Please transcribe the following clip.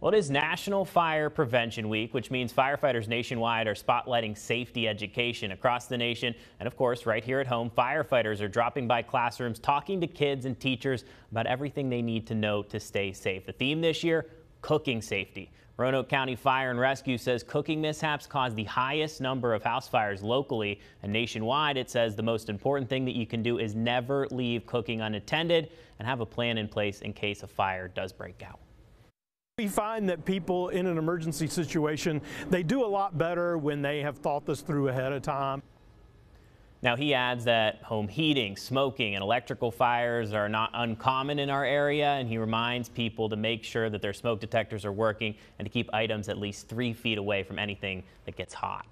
Well, it is National Fire Prevention Week, which means firefighters nationwide are spotlighting safety education across the nation. And of course, right here at home, firefighters are dropping by classrooms, talking to kids and teachers about everything they need to know to stay safe. The theme this year, cooking safety. Roanoke County Fire and Rescue says cooking mishaps cause the highest number of house fires locally and nationwide. It says the most important thing that you can do is never leave cooking unattended and have a plan in place in case a fire does break out. We find that people in an emergency situation, they do a lot better when they have thought this through ahead of time. Now, he adds that home heating, smoking, and electrical fires are not uncommon in our area, and he reminds people to make sure that their smoke detectors are working and to keep items at least three feet away from anything that gets hot.